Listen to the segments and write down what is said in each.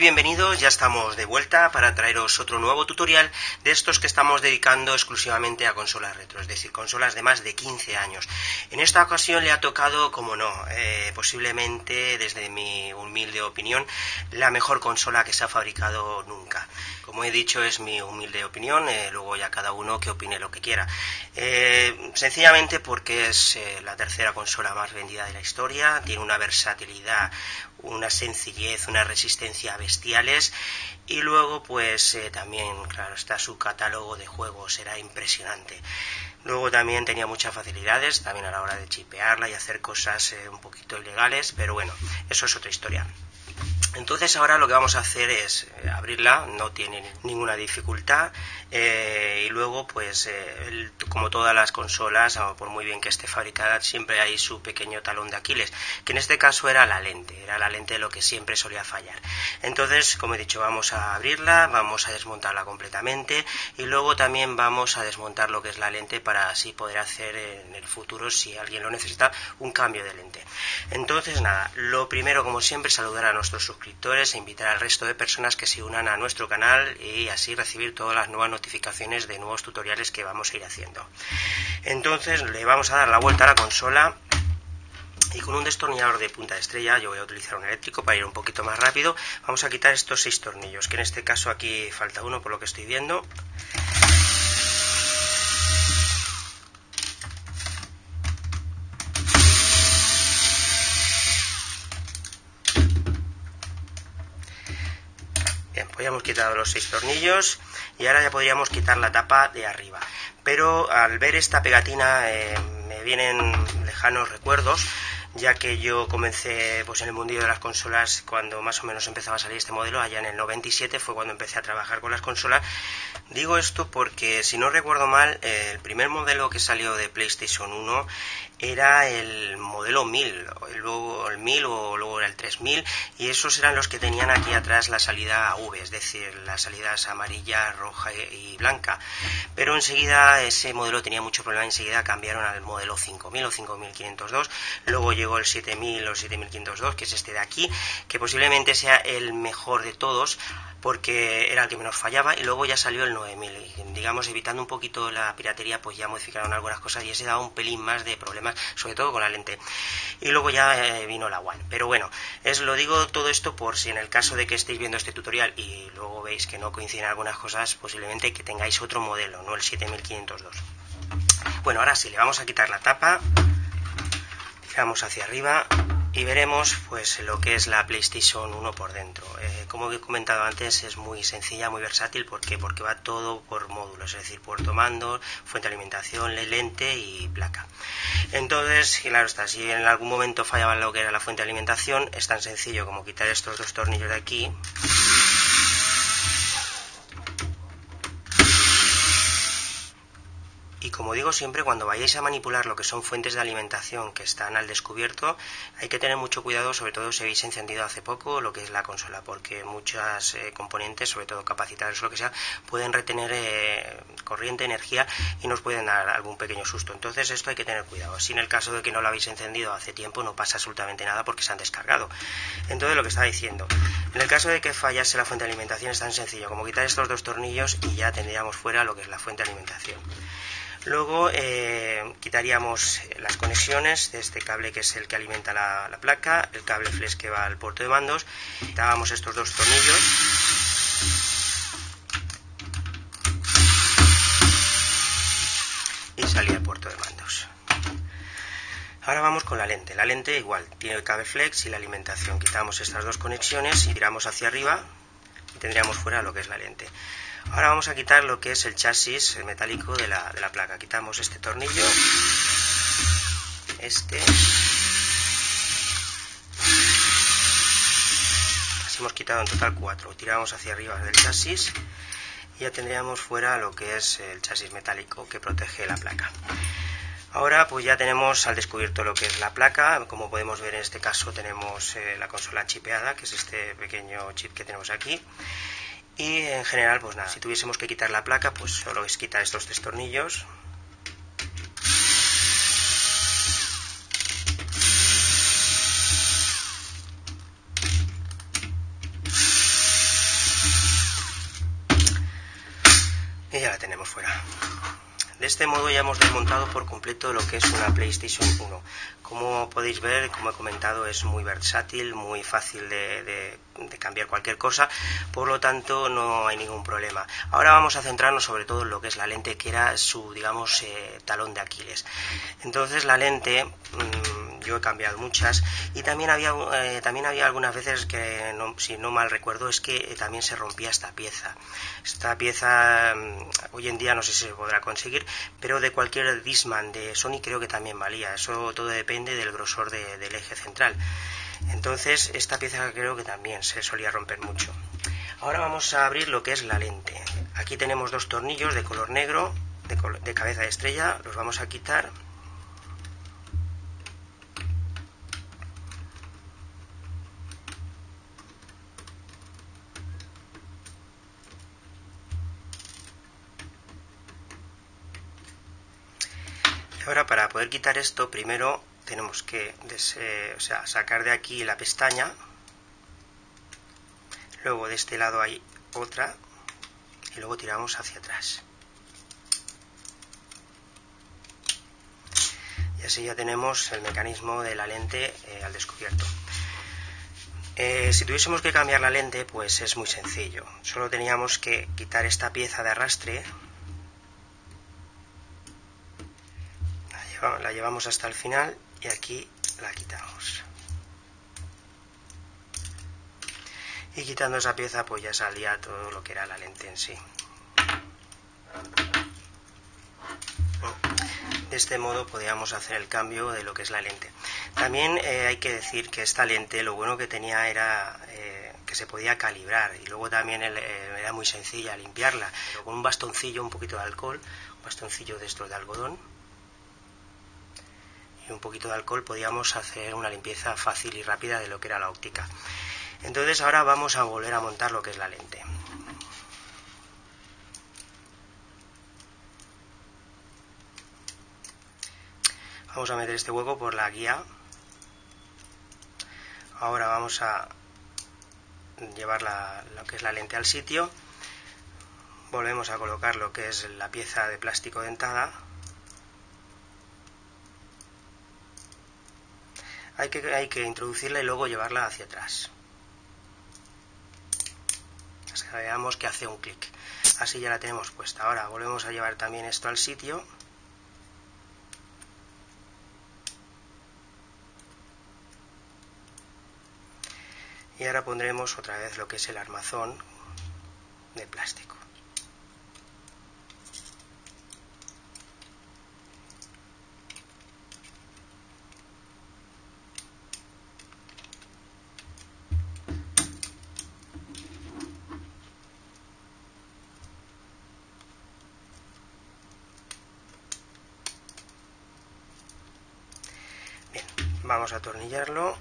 Bienvenidos, ya estamos de vuelta para traeros otro nuevo tutorial de estos que estamos dedicando exclusivamente a consolas retro, es decir, consolas de más de 15 años. En esta ocasión le ha tocado, como no, eh, posiblemente desde mi humilde opinión, la mejor consola que se ha fabricado nunca. Como he dicho, es mi humilde opinión, eh, luego ya cada uno que opine lo que quiera. Eh, sencillamente porque es la tercera consola más vendida de la historia, tiene una versatilidad, una sencillez, una resistencia bestiales. Y luego pues eh, también claro está su catálogo de juegos era impresionante. Luego también tenía muchas facilidades también a la hora de chipearla y hacer cosas eh, un poquito ilegales pero bueno eso es otra historia entonces ahora lo que vamos a hacer es eh, abrirla, no tiene ninguna dificultad eh, y luego pues eh, como todas las consolas, por muy bien que esté fabricada, siempre hay su pequeño talón de Aquiles, que en este caso era la lente, era la lente lo que siempre solía fallar. Entonces, como he dicho, vamos a abrirla, vamos a desmontarla completamente y luego también vamos a desmontar lo que es la lente para así poder hacer en el futuro, si alguien lo necesita, un cambio de lente. Entonces, nada, lo primero como siempre saludar a nuestros suscriptores e invitar al resto de personas que se unan a nuestro canal y así recibir todas las nuevas notificaciones de nuevos tutoriales que vamos a ir haciendo. Entonces le vamos a dar la vuelta a la consola y con un destornillador de punta de estrella, yo voy a utilizar un eléctrico para ir un poquito más rápido, vamos a quitar estos seis tornillos, que en este caso aquí falta uno por lo que estoy viendo. Hemos quitado los seis tornillos y ahora ya podríamos quitar la tapa de arriba. Pero al ver esta pegatina eh, me vienen lejanos recuerdos ya que yo comencé pues en el mundillo de las consolas cuando más o menos empezaba a salir este modelo, allá en el 97 fue cuando empecé a trabajar con las consolas. Digo esto porque si no recuerdo mal, el primer modelo que salió de PlayStation 1 era el modelo 1000, luego el 1000 o luego era el 3000 y esos eran los que tenían aquí atrás la salida V, es decir, las salidas amarilla, roja y blanca. Pero enseguida ese modelo tenía mucho problema, enseguida cambiaron al modelo 5000 o 5502, luego llegó el 7000 o 7502, que es este de aquí, que posiblemente sea el mejor de todos, porque era el que menos fallaba y luego ya salió el 9000 y, digamos evitando un poquito la piratería pues ya modificaron algunas cosas y ese daba un pelín más de problemas sobre todo con la lente. Y luego ya eh, vino la One. Pero bueno es lo digo todo esto por si en el caso de que estéis viendo este tutorial y luego veis que no coinciden algunas cosas posiblemente que tengáis otro modelo no el 7502 bueno ahora sí le vamos a quitar la tapa. Tiramos hacia arriba y veremos pues lo que es la PlayStation 1 por dentro. Eh, como he comentado antes es muy sencilla, muy versátil porque porque va todo por módulos, es decir, puerto mando, fuente de alimentación, lente y placa. Entonces, claro está, si en algún momento fallaba lo que era la fuente de alimentación, es tan sencillo como quitar estos dos tornillos de aquí como digo siempre, cuando vayáis a manipular lo que son fuentes de alimentación que están al descubierto, hay que tener mucho cuidado, sobre todo si habéis encendido hace poco lo que es la consola, porque muchas eh, componentes, sobre todo capacitadores o lo que sea, pueden retener eh, corriente, energía y nos pueden dar algún pequeño susto. Entonces esto hay que tener cuidado. Si en el caso de que no lo habéis encendido hace tiempo, no pasa absolutamente nada porque se han descargado. Entonces lo que estaba diciendo, en el caso de que fallase la fuente de alimentación es tan sencillo como quitar estos dos tornillos y ya tendríamos fuera lo que es la fuente de alimentación. Luego eh, quitaríamos las conexiones de este cable que es el que alimenta la, placa, el cable flex que va al puerto de mandos, quitábamos estos dos tornillos y salía el puerto de mandos. Ahora vamos con la lente. La lente igual, tiene el cable flex y la alimentación. Quitamos estas dos conexiones y tiramos hacia arriba y tendríamos fuera lo que es la lente. Ahora vamos a quitar lo que es el chasis metálico de la, de la placa. Quitamos este tornillo, este, así hemos quitado en total cuatro. Tiramos hacia arriba del chasis y ya tendríamos fuera lo que es el chasis metálico que protege la placa. Ahora pues ya tenemos al descubierto lo que es la placa, como podemos ver en este caso tenemos eh, la consola chipeada, que es este pequeño chip que tenemos aquí, y en general, pues nada, si tuviésemos que quitar la placa, pues solo es quitar estos tres tornillos. Este modo ya hemos desmontado por completo lo que es una PlayStation 1. Como podéis ver, como he comentado, es muy versátil, muy fácil de, cambiar cualquier cosa, por lo tanto no hay ningún problema. Ahora vamos a centrarnos sobre todo en lo que es la lente, que era su, digamos, eh, talón de Aquiles. Entonces la lente... Yo he cambiado muchas y también había eh, también había algunas veces que si no mal recuerdo es que eh, también se rompía esta pieza. Esta pieza mm, hoy en día no sé si se podrá conseguir pero de cualquier Disman de Sony creo que también valía. Eso todo depende del grosor del eje central. Entonces esta pieza creo que también se solía romper mucho. Ahora vamos a abrir lo que es la lente. Aquí tenemos dos tornillos de color negro de cabeza de estrella. Los vamos a quitar Ahora para poder quitar esto, primero tenemos que sacar de aquí la pestaña. Luego de este lado hay otra. Y luego tiramos hacia atrás. Y así ya tenemos el mecanismo de la lente eh, al descubierto. Eh, si tuviésemos que cambiar la lente, pues es muy sencillo. Solo teníamos que quitar esta pieza de arrastre la llevamos hasta el final y aquí la quitamos. Y quitando esa pieza pues ya salía todo lo que era la lente en sí. De este modo podíamos hacer el cambio de lo que es la lente. También eh, hay que decir que esta lente lo bueno que tenía era eh, que se podía calibrar y luego también eh, era muy sencilla limpiarla. con un bastoncillo, un poquito de alcohol, un bastoncillo de estos de algodón, un poquito de alcohol podíamos hacer una limpieza fácil y rápida de lo que era la óptica. Entonces ahora vamos a volver a montar lo que es la lente. Vamos a meter este hueco por la guía. Ahora vamos a llevar lo que es la lente al sitio. Volvemos a colocar lo que es la pieza de plástico dentada hay que, hay que introducirla y luego llevarla hacia atrás. veamos que hace un clic. Así ya la tenemos puesta. Ahora volvemos a llevar también esto al sitio. Y ahora pondremos otra vez lo que es el armazón de plástico. Vamos a atornillarlo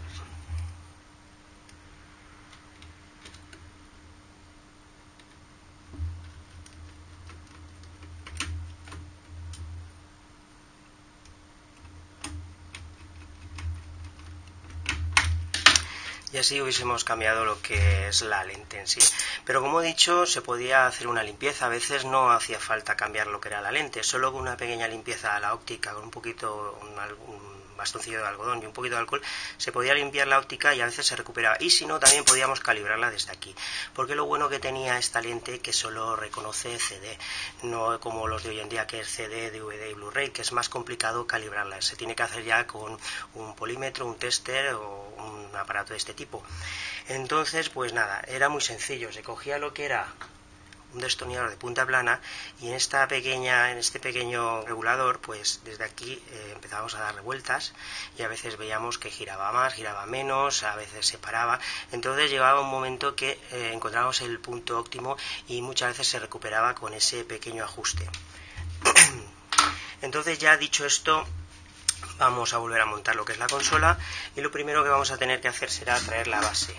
y así hubiésemos cambiado lo que es la lente en sí. Pero como he dicho, se podía hacer una limpieza, a veces no hacía falta cambiar lo que era la lente, solo con una pequeña limpieza a la óptica, con un poquito, un, bastoncillo de algodón y un poquito de alcohol, se podía limpiar la óptica y a veces se recuperaba. Y si no, también podíamos calibrarla desde aquí. Porque lo bueno que tenía esta lente que solo reconoce CD, no como los de hoy en día que es CD, DVD y Blu-ray, que es más complicado calibrarla. Se tiene que hacer ya con un polímetro, un tester o un aparato de este tipo. Entonces, pues nada, era muy sencillo. Se cogía lo que era un destornillador de punta plana y en esta pequeña en este pequeño regulador pues desde aquí eh, empezábamos a dar revueltas y a veces veíamos que giraba más giraba menos a veces se paraba. Entonces llegaba un momento que eh, encontrábamos el punto óptimo y muchas veces se recuperaba con ese pequeño ajuste. Entonces ya dicho esto vamos a volver a montar lo que es la consola y lo primero que vamos a tener que hacer será traer la base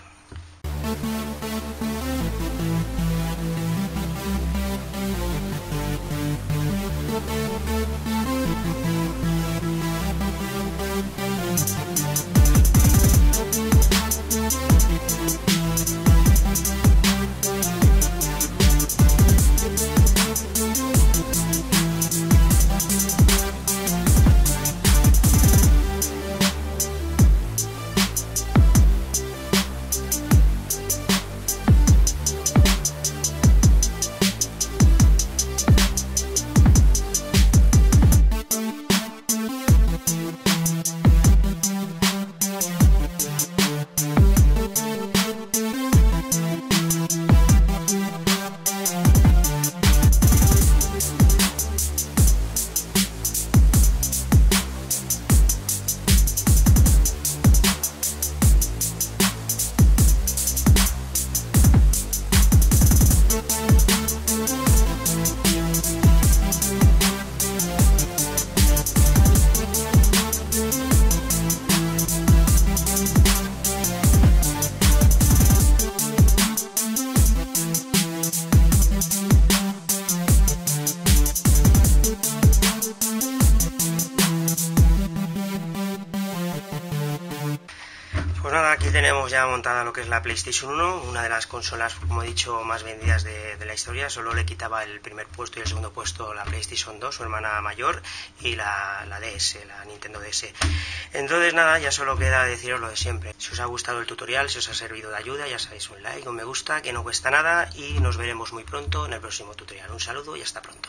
Tenemos ya montada lo que es la PlayStation 1, una de las consolas, como he dicho, más vendidas de, la historia. Solo le quitaba el primer puesto y el segundo puesto la PlayStation 2, su hermana mayor, y la, la DS, la Nintendo DS. Entonces nada, ya solo queda deciros lo de siempre. Si os ha gustado el tutorial, si os ha servido de ayuda, ya sabéis, un like, un me gusta, que no cuesta nada, y nos veremos muy pronto en el próximo tutorial. Un saludo y hasta pronto.